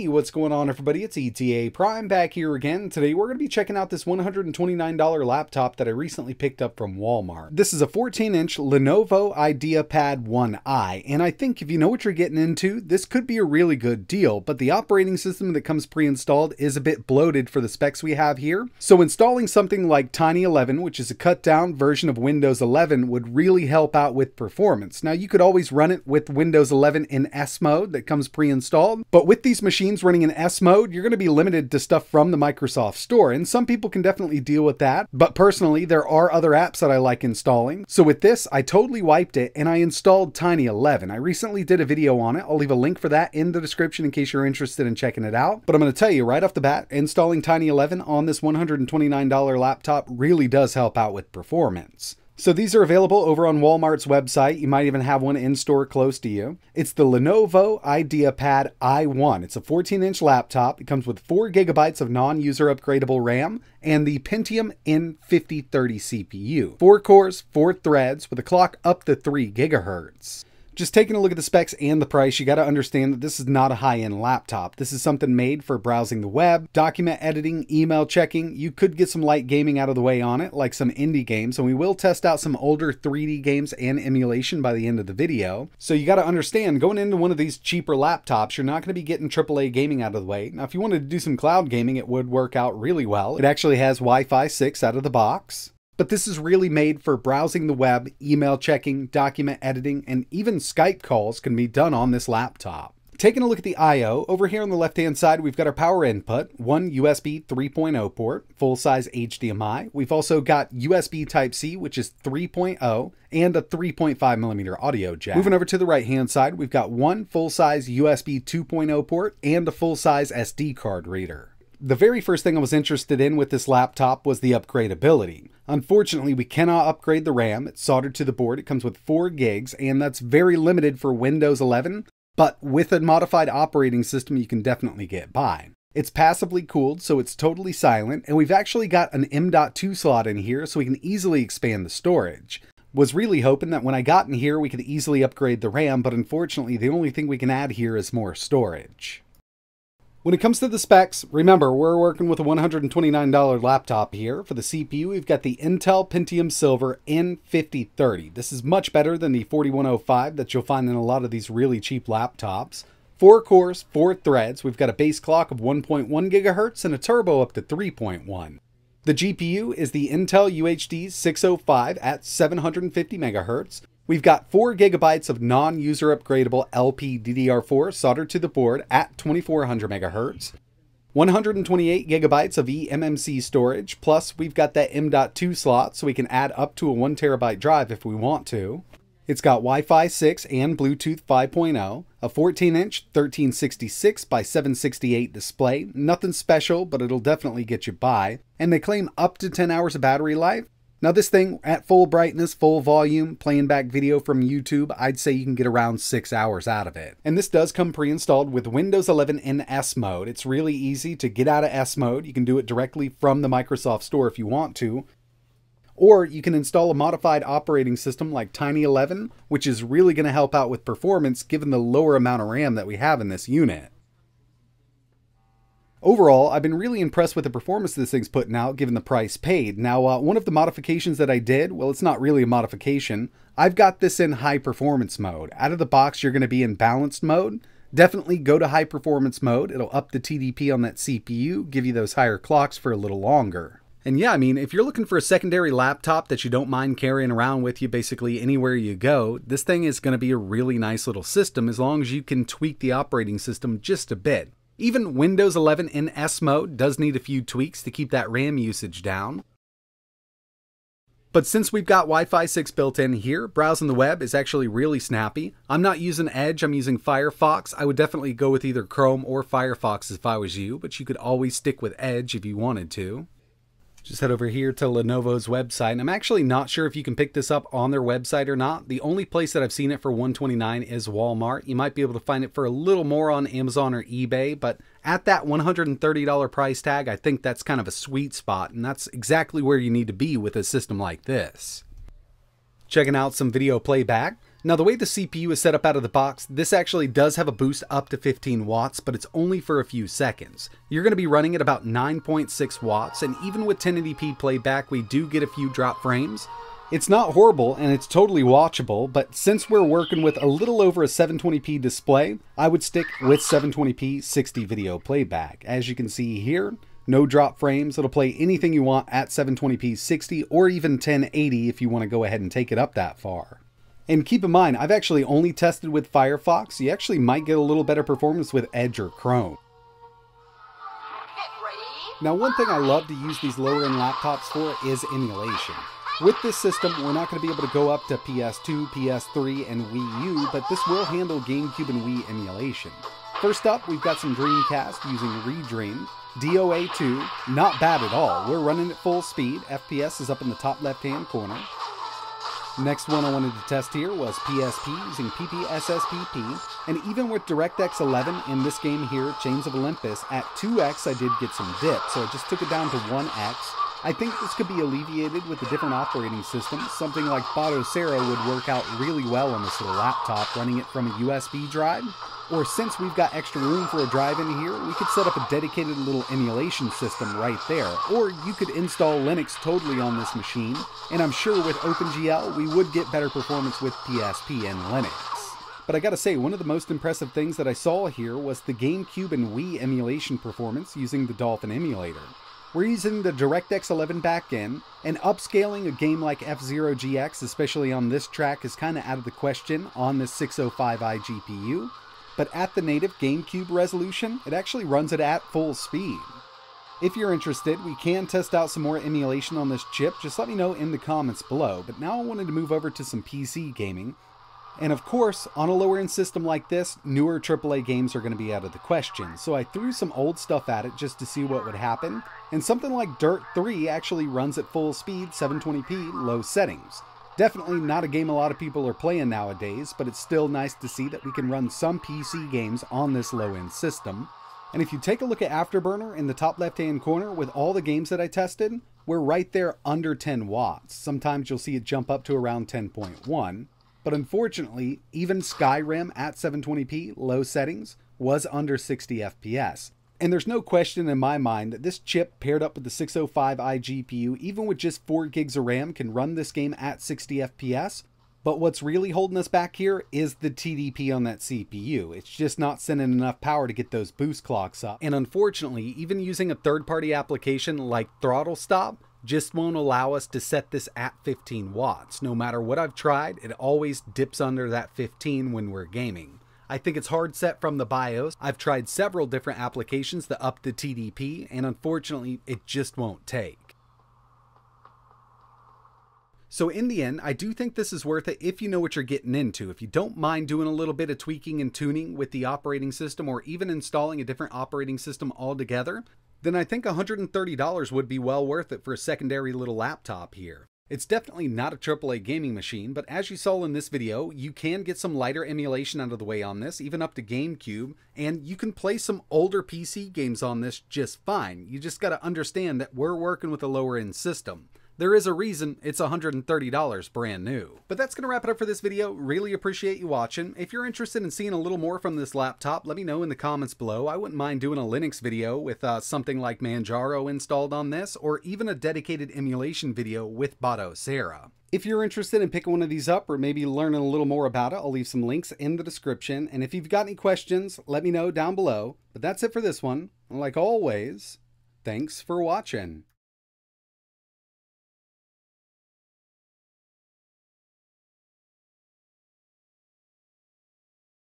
Hey, what's going on everybody? It's ETA Prime back here again. Today we're going to be checking out this $129 laptop that I recently picked up from Walmart. This is a 14-inch Lenovo IdeaPad 1i, and I think if you know what you're getting into, this could be a really good deal, but the operating system that comes pre-installed is a bit bloated for the specs we have here. So installing something like Tiny 11, which is a cut down version of Windows 11, would really help out with performance. Now you could always run it with Windows 11 in S mode that comes pre-installed, but with these machines running in S mode, you're going to be limited to stuff from the Microsoft Store, and some people can definitely deal with that. But personally, there are other apps that I like installing. So with this, I totally wiped it and I installed Tiny 11. I recently did a video on it. I'll leave a link for that in the description in case you're interested in checking it out. But I'm going to tell you right off the bat, installing Tiny 11 on this $129 laptop really does help out with performance. So these are available over on Walmart's website. You might even have one in store close to you. It's the Lenovo IdeaPad i1. It's a 14 inch laptop. It comes with 4 gigabytes of non user upgradable RAM and the Pentium N5030 CPU. 4 cores, 4 threads with a clock up to 3 gigahertz just taking a look at the specs and the price, you got to understand that this is not a high end laptop. This is something made for browsing the web, document editing, email checking. You could get some light gaming out of the way on it, like some indie games, and we will test out some older 3D games and emulation by the end of the video. So you got to understand, going into one of these cheaper laptops, you're not going to be getting AAA gaming out of the way. Now, if you wanted to do some cloud gaming, it would work out really well. It actually has Wi Fi 6 out of the box but this is really made for browsing the web, email checking, document editing, and even Skype calls can be done on this laptop. Taking a look at the I.O., over here on the left hand side, we've got our power input, one USB 3.0 port, full size HDMI. We've also got USB Type C, which is 3.0, and a 3.5 millimeter audio jack. Moving over to the right hand side, we've got one full size USB 2.0 port and a full size SD card reader. The very first thing I was interested in with this laptop was the upgradability. Unfortunately, we cannot upgrade the RAM. It's soldered to the board. It comes with 4 gigs, and that's very limited for Windows 11, but with a modified operating system, you can definitely get by. It's passively cooled, so it's totally silent, and we've actually got an M.2 slot in here so we can easily expand the storage. Was really hoping that when I got in here we could easily upgrade the RAM, but unfortunately the only thing we can add here is more storage. When it comes to the specs, remember we're working with a $129 laptop here. For the CPU, we've got the Intel Pentium Silver N5030. This is much better than the 4105 that you'll find in a lot of these really cheap laptops. Four cores, four threads. We've got a base clock of 1.1 gigahertz and a turbo up to 3.1. The GPU is the Intel UHD 605 at 750 megahertz. We've got 4 gigabytes of non-user upgradable LPDDR4 soldered to the board at 2400 megahertz. 128 gigabytes of eMMC storage, plus we've got that M.2 slot so we can add up to a 1 terabyte drive if we want to. It's got Wi-Fi 6 and Bluetooth 5.0, a 14-inch 1366 by 768 display, nothing special, but it'll definitely get you by, and they claim up to 10 hours of battery life, now this thing at full brightness, full volume, playing back video from YouTube, I'd say you can get around 6 hours out of it. And this does come pre-installed with Windows 11 in S mode. It's really easy to get out of S mode. You can do it directly from the Microsoft Store if you want to. Or you can install a modified operating system like Tiny 11, which is really going to help out with performance given the lower amount of RAM that we have in this unit. Overall, I've been really impressed with the performance this thing's putting out given the price paid. Now, uh, one of the modifications that I did, well, it's not really a modification. I've got this in high performance mode. Out of the box, you're going to be in balanced mode. Definitely go to high performance mode. It'll up the TDP on that CPU, give you those higher clocks for a little longer. And yeah, I mean, if you're looking for a secondary laptop that you don't mind carrying around with you basically anywhere you go, this thing is going to be a really nice little system as long as you can tweak the operating system just a bit. Even Windows 11 in S mode does need a few tweaks to keep that RAM usage down. But since we've got Wi-Fi 6 built in here, browsing the web is actually really snappy. I'm not using Edge, I'm using Firefox. I would definitely go with either Chrome or Firefox if I was you, but you could always stick with Edge if you wanted to. Just head over here to Lenovo's website. And I'm actually not sure if you can pick this up on their website or not. The only place that I've seen it for 129 is Walmart. You might be able to find it for a little more on Amazon or eBay, but at that $130 price tag, I think that's kind of a sweet spot, and that's exactly where you need to be with a system like this. Checking out some video playback. Now the way the CPU is set up out of the box, this actually does have a boost up to 15 watts, but it's only for a few seconds. You're going to be running at about 9.6 watts, and even with 1080p playback, we do get a few drop frames. It's not horrible and it's totally watchable, but since we're working with a little over a 720p display, I would stick with 720p 60 video playback. As you can see here, no drop frames. It'll play anything you want at 720p 60 or even 1080 if you want to go ahead and take it up that far. And keep in mind, I've actually only tested with Firefox. You actually might get a little better performance with Edge or Chrome. Now, one thing I love to use these lower end laptops for is emulation. With this system, we're not going to be able to go up to PS2, PS3, and Wii U, but this will handle GameCube and Wii emulation. First up, we've got some Dreamcast using Redream. DOA 2, not bad at all. We're running at full speed. FPS is up in the top left hand corner. Next one I wanted to test here was PSP using PPSSPP, and even with DirectX 11 in this game here, Chains of Olympus, at 2x I did get some dip, so I just took it down to 1x. I think this could be alleviated with a different operating system. Something like Batocera would work out really well on this little laptop, running it from a USB drive. Or since we've got extra room for a drive in here, we could set up a dedicated little emulation system right there. Or you could install Linux totally on this machine, and I'm sure with OpenGL we would get better performance with PSP and Linux. But I gotta say, one of the most impressive things that I saw here was the GameCube and Wii emulation performance using the Dolphin emulator. We're using the DirectX 11 backend, and upscaling a game like F-Zero GX, especially on this track, is kind of out of the question on this 605 iGPU, but at the native GameCube resolution, it actually runs it at full speed. If you're interested, we can test out some more emulation on this chip, just let me know in the comments below, but now I wanted to move over to some PC gaming, and of course, on a lower end system like this, newer AAA games are going to be out of the question. So I threw some old stuff at it just to see what would happen. And something like Dirt 3 actually runs at full speed, 720p, low settings. Definitely not a game a lot of people are playing nowadays, but it's still nice to see that we can run some PC games on this low end system. And if you take a look at Afterburner in the top left hand corner with all the games that I tested, we're right there under 10 watts. Sometimes you'll see it jump up to around 10.1. But unfortunately, even Skyrim at 720p low settings was under 60 FPS. And there's no question in my mind that this chip paired up with the 605 iGPU, even with just 4 gigs of RAM, can run this game at 60 FPS. But what's really holding us back here is the TDP on that CPU. It's just not sending enough power to get those boost clocks up. And unfortunately, even using a third party application like ThrottleStop, just won't allow us to set this at 15 watts. No matter what I've tried, it always dips under that 15 when we're gaming. I think it's hard set from the BIOS. I've tried several different applications to up the TDP, and unfortunately, it just won't take. So in the end, I do think this is worth it if you know what you're getting into. If you don't mind doing a little bit of tweaking and tuning with the operating system or even installing a different operating system altogether, then I think $130 would be well worth it for a secondary little laptop here. It's definitely not a AAA gaming machine, but as you saw in this video, you can get some lighter emulation out of the way on this, even up to GameCube, and you can play some older PC games on this just fine. You just gotta understand that we're working with a lower end system. There is a reason it's $130 brand new. But that's going to wrap it up for this video. Really appreciate you watching. If you're interested in seeing a little more from this laptop, let me know in the comments below. I wouldn't mind doing a Linux video with uh, something like Manjaro installed on this, or even a dedicated emulation video with Batocera. If you're interested in picking one of these up or maybe learning a little more about it, I'll leave some links in the description. And if you've got any questions, let me know down below. But that's it for this one. Like always, thanks for watching.